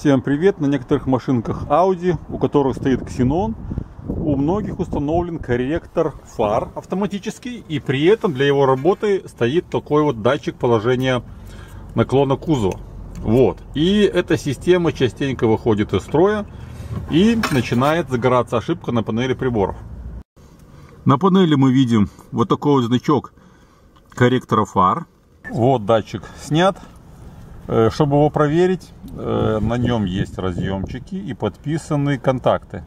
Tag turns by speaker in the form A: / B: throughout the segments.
A: Всем привет! На некоторых машинках Audi, у которых стоит Xenon, у многих установлен корректор фар автоматический, и при этом для его работы стоит такой вот датчик положения наклона кузова. Вот. И эта система частенько выходит из строя и начинает загораться ошибка на панели приборов. На панели мы видим вот такой вот значок корректора фар. Вот датчик снят. Э, чтобы его проверить, на нем есть разъемчики и подписаны контакты.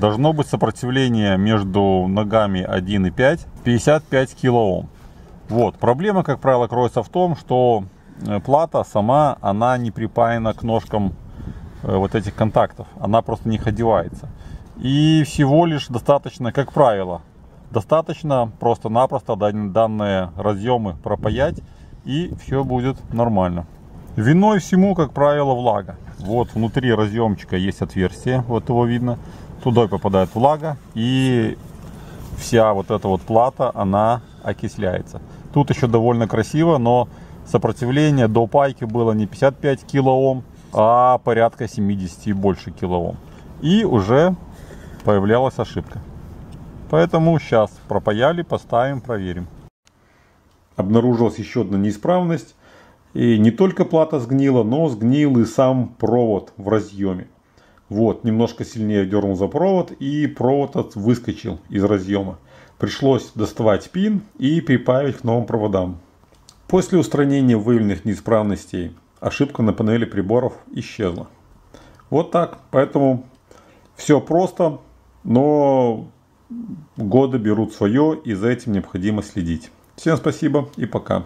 A: Должно быть сопротивление между ногами 1 и 5 55 килоом. Вот. Проблема, как правило, кроется в том, что э, плата сама, она не припаяна к ножкам вот этих контактов. Она просто не одевается. И всего лишь достаточно, как правило, достаточно просто-напросто данные разъемы пропаять и все будет нормально. Виной всему, как правило, влага. Вот внутри разъемчика есть отверстие, вот его видно. Туда попадает влага и вся вот эта вот плата, она окисляется. Тут еще довольно красиво, но сопротивление до пайки было не 55 килоом, а порядка 70 и больше килоом. И уже появлялась ошибка. Поэтому сейчас пропаяли, поставим, проверим. Обнаружилась еще одна неисправность. И не только плата сгнила, но сгнил и сам провод в разъеме. Вот, немножко сильнее дернул за провод и провод выскочил из разъема. Пришлось доставать пин и припаять к новым проводам. После устранения выявленных неисправностей ошибка на панели приборов исчезла. Вот так. Поэтому все просто, но годы берут свое и за этим необходимо следить. Всем спасибо и пока.